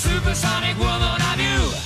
supersonic woman of view.